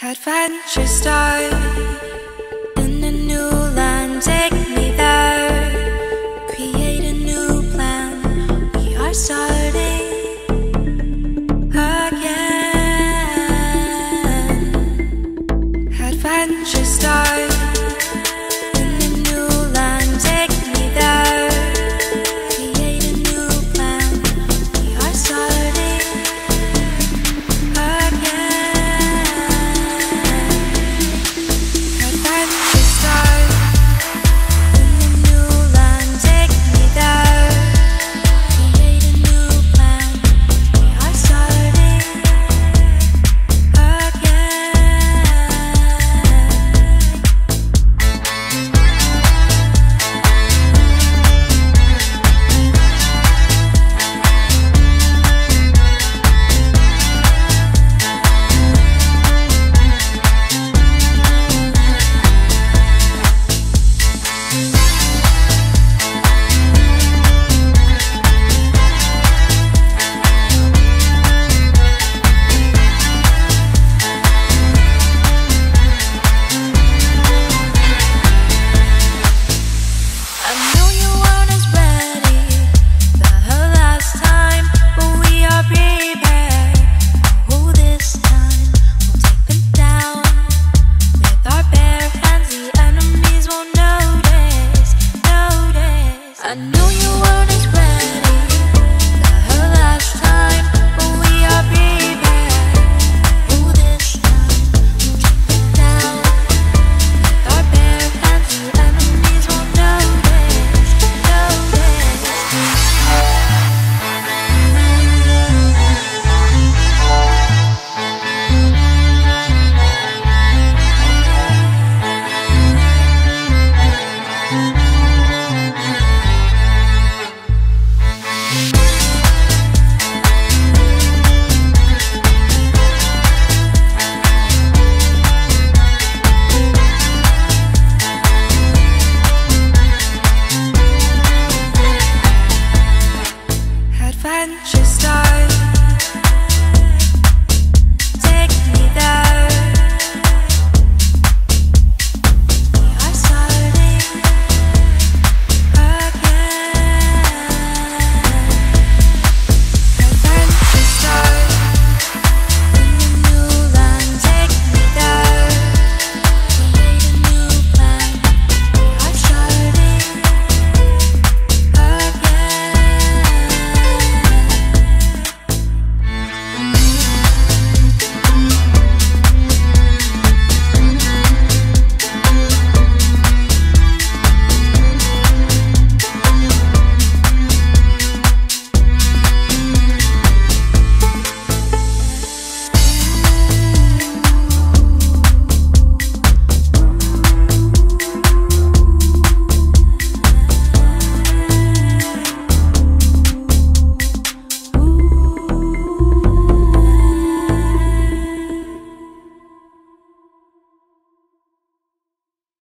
Adventure style.